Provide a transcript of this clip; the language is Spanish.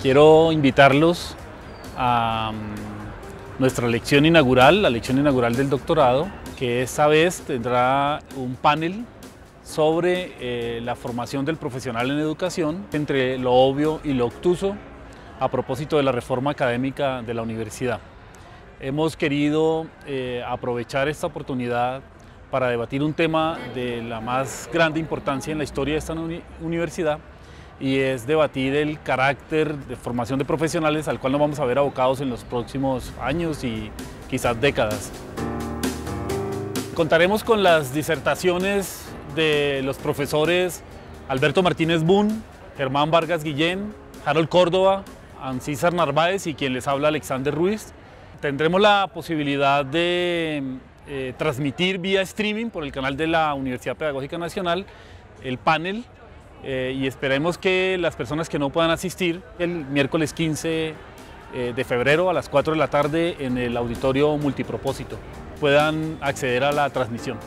Quiero invitarlos a mm, nuestra lección inaugural, la lección inaugural del doctorado, que esta vez tendrá un panel sobre eh, la formación del profesional en educación entre lo obvio y lo obtuso a propósito de la reforma académica de la universidad. Hemos querido eh, aprovechar esta oportunidad para debatir un tema de la más grande importancia en la historia de esta universidad y es debatir el carácter de formación de profesionales al cual nos vamos a ver abocados en los próximos años y quizás décadas. Contaremos con las disertaciones de los profesores Alberto Martínez Boone, Germán Vargas Guillén, Harold Córdoba, Ancísar Narváez y quien les habla Alexander Ruiz. Tendremos la posibilidad de eh, transmitir vía streaming por el canal de la Universidad Pedagógica Nacional el panel eh, y esperemos que las personas que no puedan asistir el miércoles 15 eh, de febrero a las 4 de la tarde en el auditorio multipropósito puedan acceder a la transmisión.